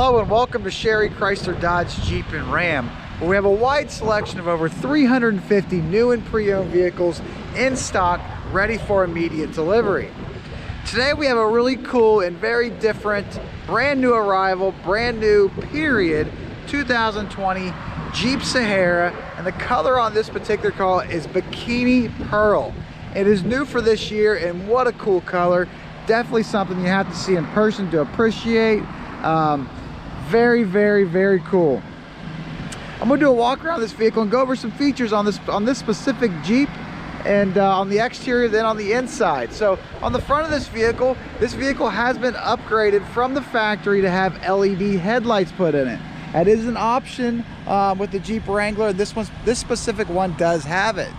Hello and welcome to Sherry Chrysler Dodge Jeep and Ram where we have a wide selection of over 350 new and pre-owned vehicles in stock ready for immediate delivery. Today we have a really cool and very different brand new arrival, brand new period 2020 Jeep Sahara and the color on this particular car is Bikini Pearl. It is new for this year and what a cool color. Definitely something you have to see in person to appreciate. Um, very, very, very cool. I'm gonna do a walk around this vehicle and go over some features on this on this specific Jeep and uh, on the exterior then on the inside. So on the front of this vehicle this vehicle has been upgraded from the factory to have LED headlights put in it. That is an option um, with the Jeep Wrangler. This one this specific one does have it.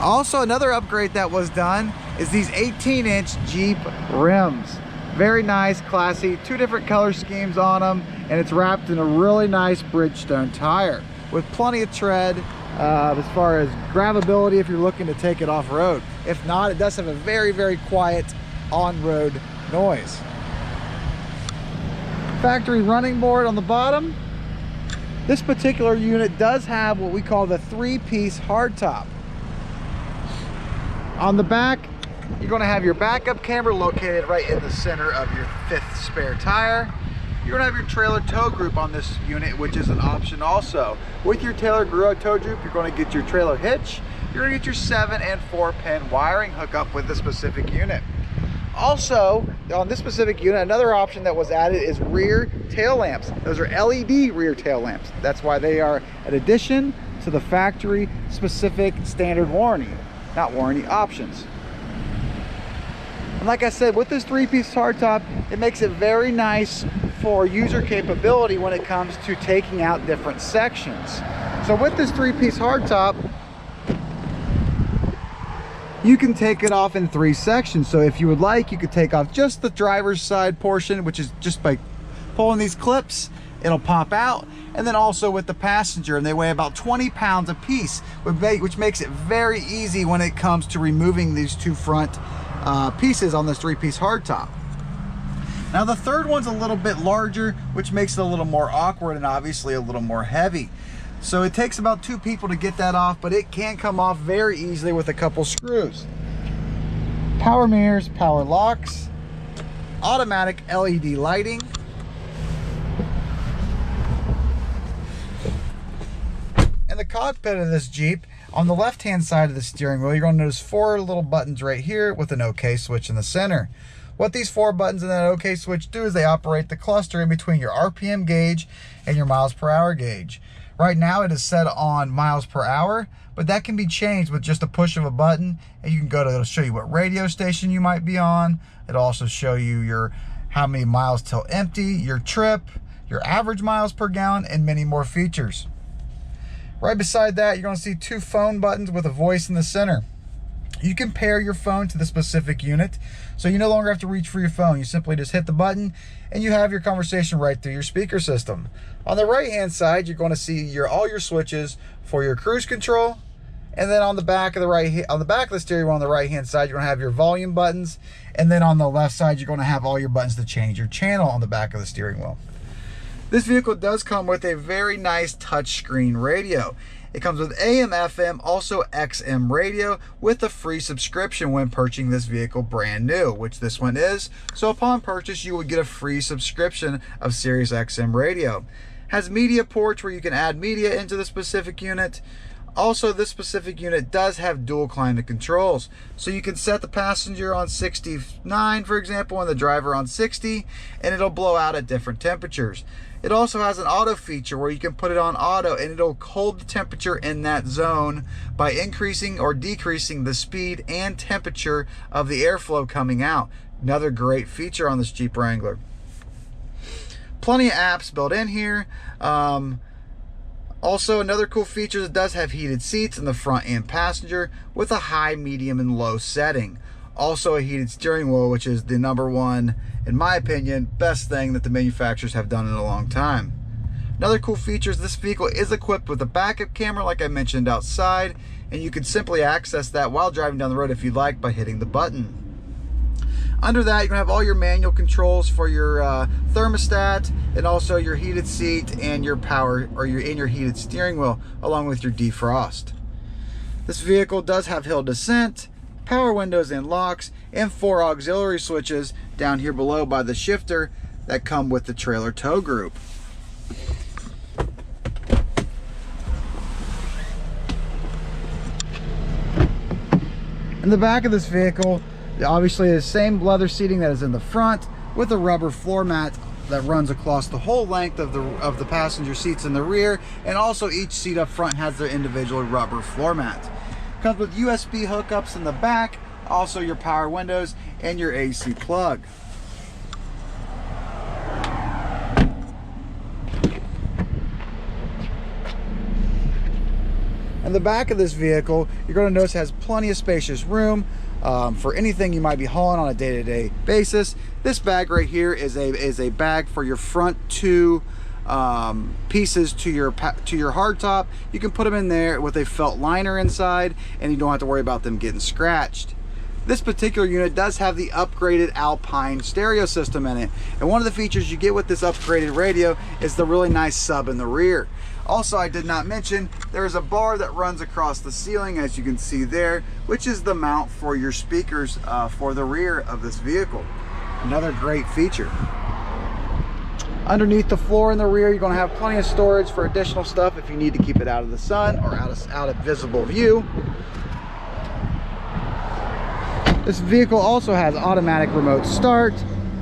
Also another upgrade that was done is these 18 inch Jeep rims very nice, classy, two different color schemes on them, and it's wrapped in a really nice Bridgestone tire with plenty of tread uh, as far as gravability if you're looking to take it off-road. If not, it does have a very, very quiet on-road noise. Factory running board on the bottom. This particular unit does have what we call the three-piece hardtop. On the back, you're going to have your backup camera located right in the center of your fifth spare tire. You're going to have your trailer tow group on this unit, which is an option also. With your trailer tow group, you're going to get your trailer hitch. You're going to get your 7 and 4 pin wiring hookup with the specific unit. Also, on this specific unit, another option that was added is rear tail lamps. Those are LED rear tail lamps. That's why they are an addition to the factory specific standard warranty, not warranty options. And like I said, with this three-piece hardtop, it makes it very nice for user capability when it comes to taking out different sections. So with this three-piece hardtop, you can take it off in three sections. So if you would like, you could take off just the driver's side portion, which is just by pulling these clips, it'll pop out. And then also with the passenger, and they weigh about 20 pounds a piece, which makes it very easy when it comes to removing these two front uh, pieces on this three-piece hardtop. Now the third one's a little bit larger, which makes it a little more awkward and obviously a little more heavy. So it takes about two people to get that off, but it can come off very easily with a couple screws. Power mirrors, power locks, automatic LED lighting, and the cockpit of this Jeep, on the left-hand side of the steering wheel, you're going to notice four little buttons right here with an OK switch in the center. What these four buttons and that OK switch do is they operate the cluster in between your RPM gauge and your miles per hour gauge. Right now it is set on miles per hour, but that can be changed with just a push of a button. And you can go to, it'll show you what radio station you might be on. It'll also show you your how many miles till empty, your trip, your average miles per gallon, and many more features. Right beside that, you're going to see two phone buttons with a voice in the center. You can pair your phone to the specific unit, so you no longer have to reach for your phone. You simply just hit the button and you have your conversation right through your speaker system. On the right hand side, you're going to see your all your switches for your cruise control, and then on the back of the right on the back of the steering wheel on the right hand side, you're to have your volume buttons, and then on the left side, you're to have all your buttons to change your channel on the back of the steering wheel. This vehicle does come with a very nice touchscreen radio. It comes with AM, FM, also XM radio with a free subscription when purchasing this vehicle brand new, which this one is. So upon purchase, you would get a free subscription of Sirius XM radio. Has media ports where you can add media into the specific unit. Also, this specific unit does have dual climate controls. So you can set the passenger on 69, for example, and the driver on 60, and it'll blow out at different temperatures. It also has an auto feature where you can put it on auto and it'll hold the temperature in that zone by increasing or decreasing the speed and temperature of the airflow coming out. Another great feature on this Jeep Wrangler. Plenty of apps built in here. Um, also, another cool feature, is it does have heated seats in the front and passenger with a high, medium, and low setting. Also a heated steering wheel, which is the number one, in my opinion, best thing that the manufacturers have done in a long time. Another cool feature is this vehicle is equipped with a backup camera like I mentioned outside, and you can simply access that while driving down the road if you like by hitting the button. Under that, you're gonna have all your manual controls for your uh, thermostat and also your heated seat and your power or your in your heated steering wheel along with your defrost. This vehicle does have hill descent, power windows and locks, and four auxiliary switches down here below by the shifter that come with the trailer tow group. In the back of this vehicle, obviously the same leather seating that is in the front with a rubber floor mat that runs across the whole length of the of the passenger seats in the rear and also each seat up front has their individual rubber floor mat. Comes with USB hookups in the back, also your power windows and your AC plug. In the back of this vehicle, you're going to notice has plenty of spacious room um, for anything you might be hauling on a day-to-day -day basis. This bag right here is a is a bag for your front two um, pieces to your to your hardtop. You can put them in there with a felt liner inside, and you don't have to worry about them getting scratched. This particular unit does have the upgraded Alpine stereo system in it. And one of the features you get with this upgraded radio is the really nice sub in the rear. Also, I did not mention, there is a bar that runs across the ceiling, as you can see there, which is the mount for your speakers uh, for the rear of this vehicle. Another great feature. Underneath the floor in the rear, you're gonna have plenty of storage for additional stuff if you need to keep it out of the sun or out of, out of visible view. This vehicle also has automatic remote start,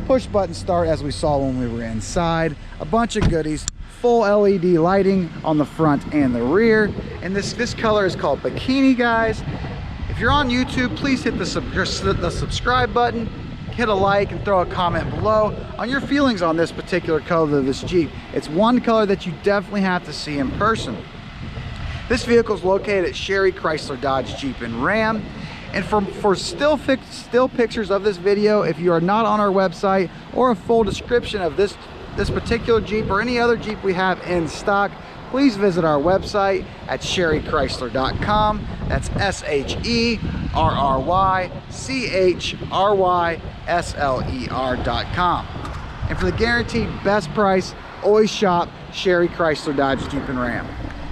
push button start as we saw when we were inside, a bunch of goodies, full LED lighting on the front and the rear. And this, this color is called Bikini, guys. If you're on YouTube, please hit the, sub the subscribe button, hit a like and throw a comment below on your feelings on this particular color of this Jeep. It's one color that you definitely have to see in person. This vehicle is located at Sherry Chrysler Dodge Jeep and Ram. And for, for still, still pictures of this video, if you are not on our website or a full description of this, this particular Jeep or any other Jeep we have in stock, please visit our website at sherrychrysler.com. That's S-H-E-R-R-Y-C-H-R-Y-S-L-E-R.com. And for the guaranteed best price, always shop Sherry Chrysler Dodge Jeep and Ram.